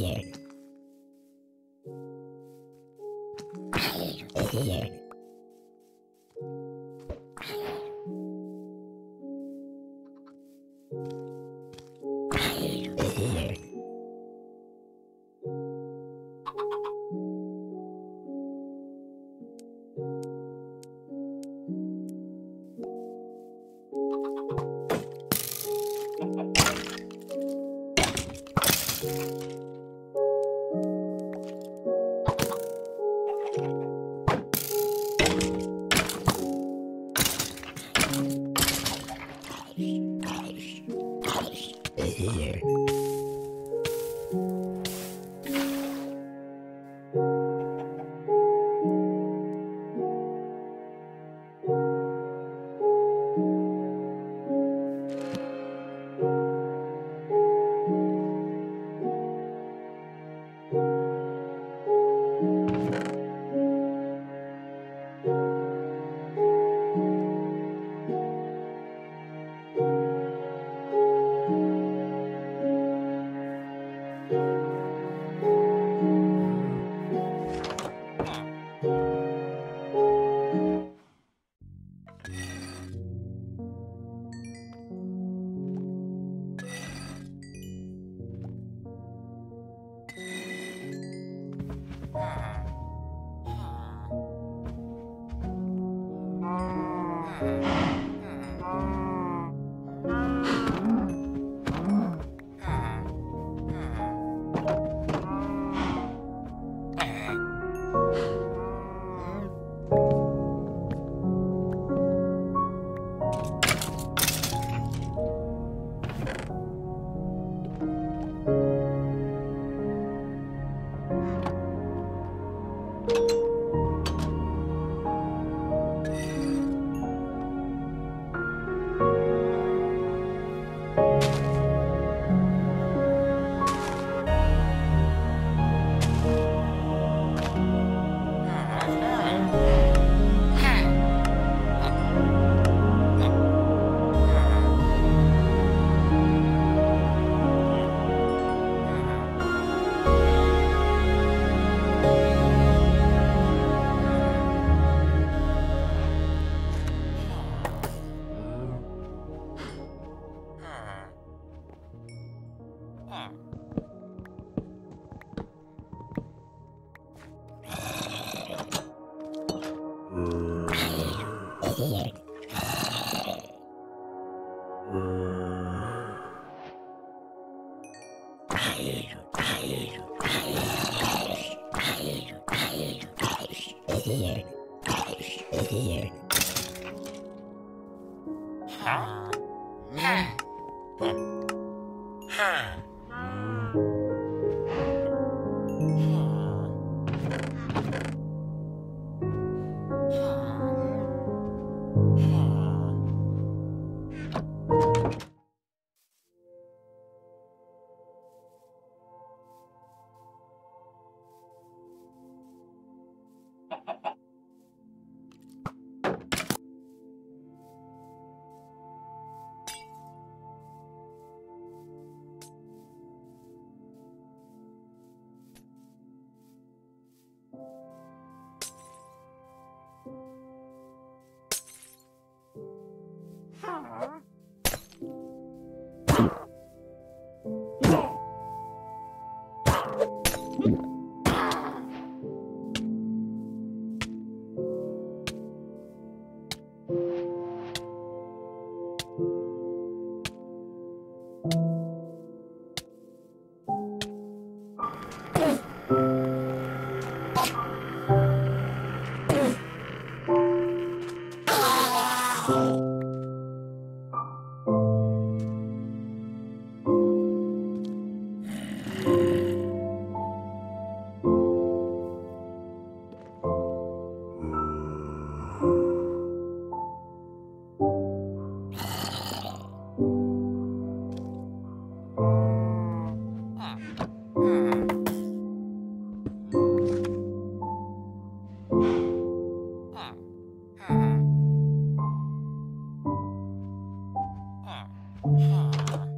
here. Here. Here. year. here. はあ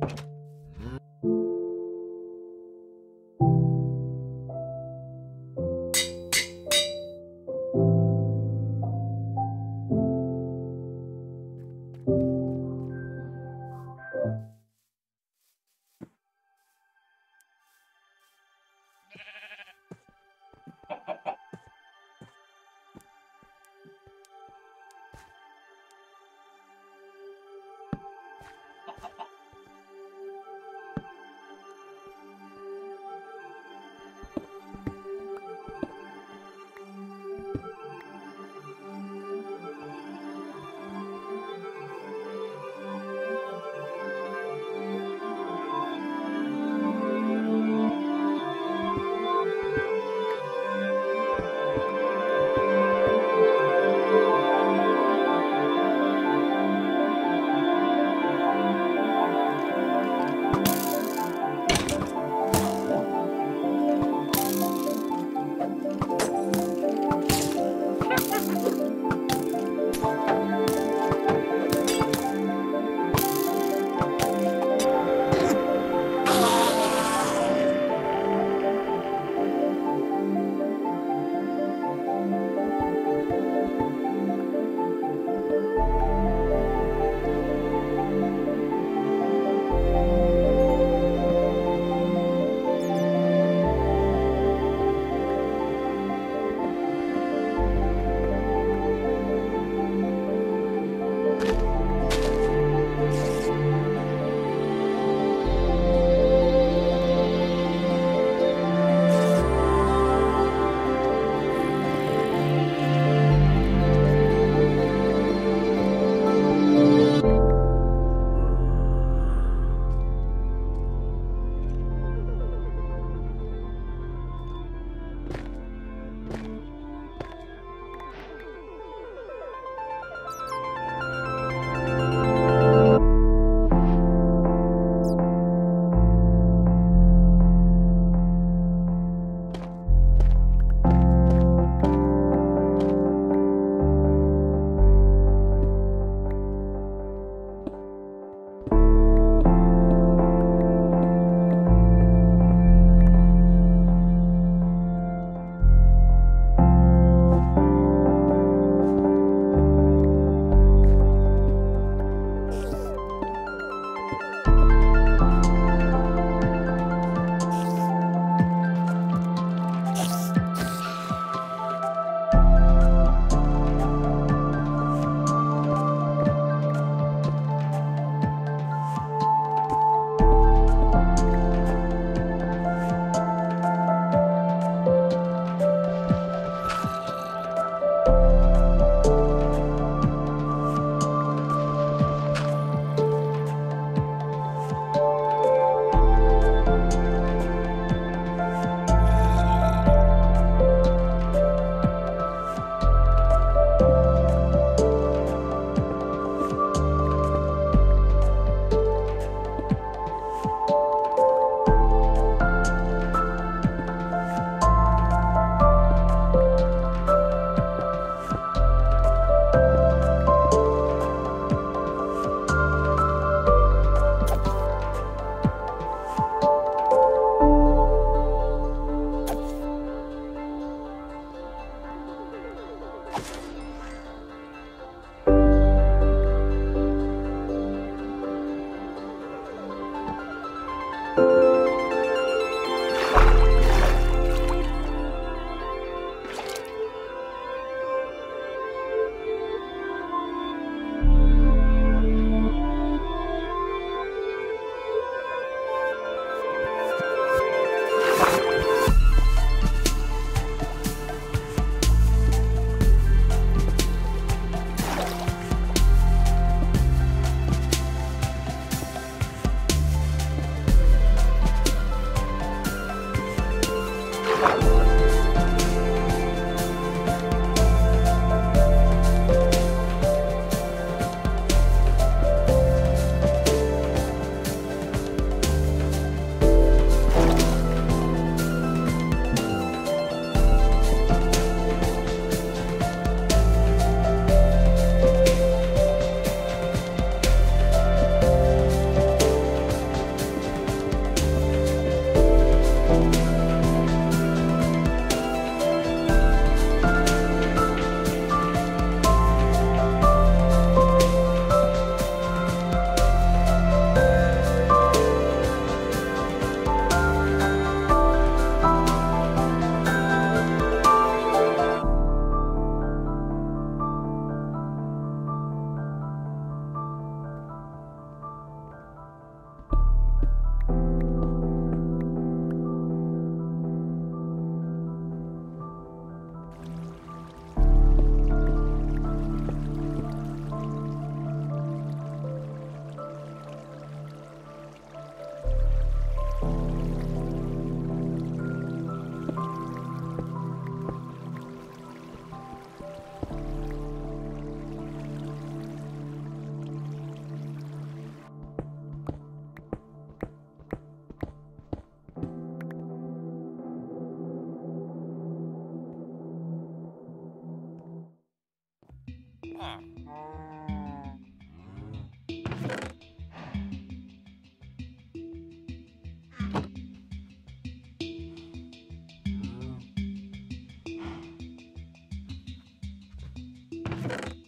you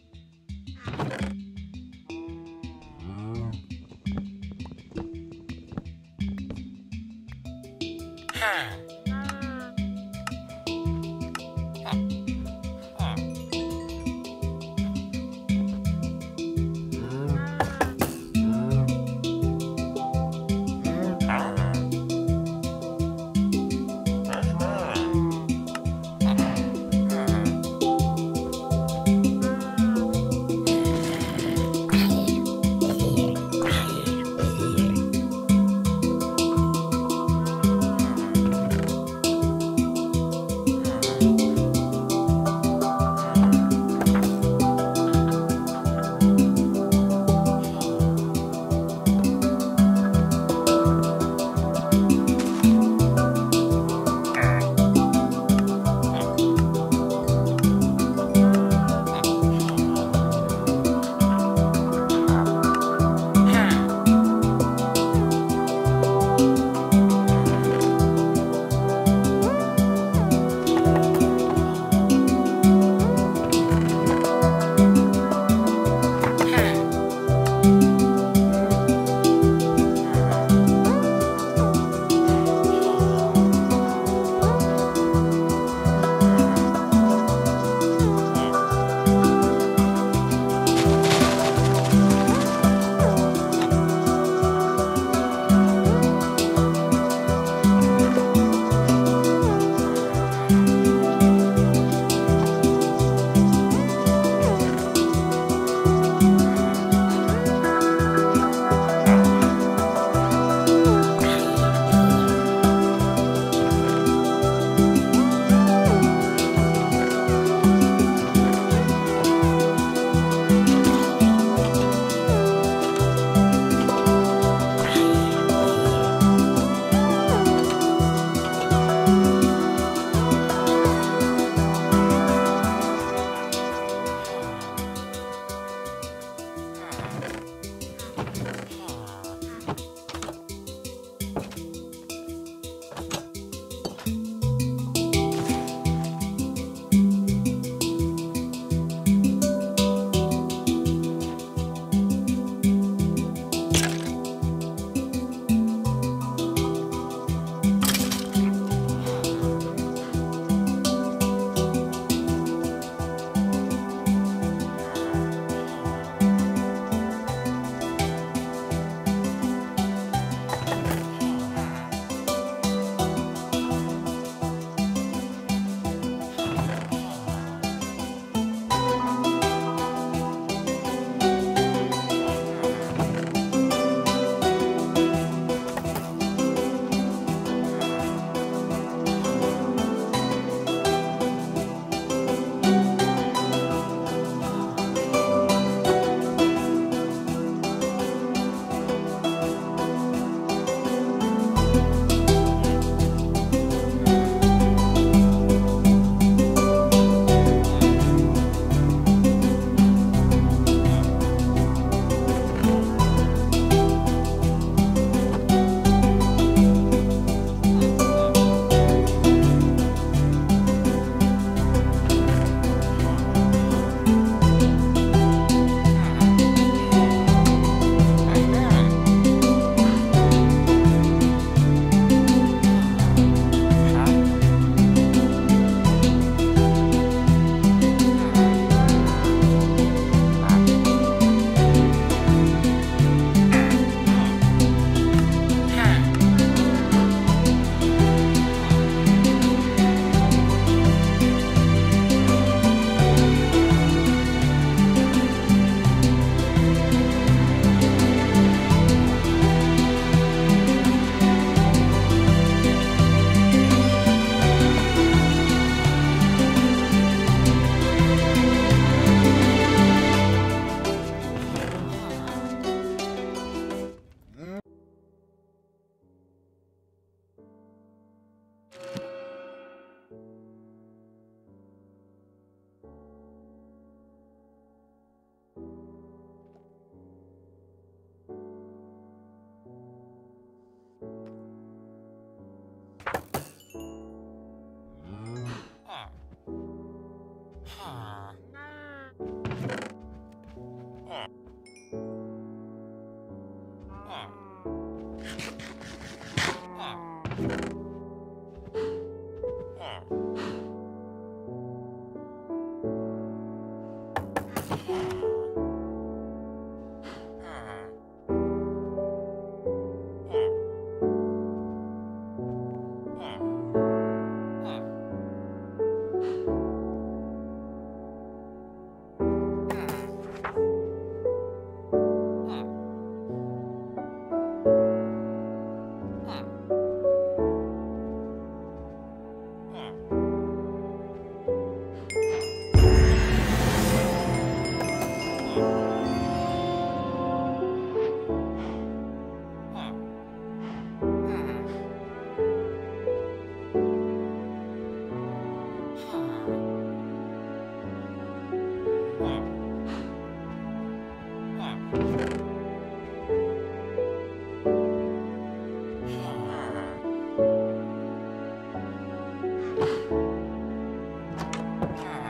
看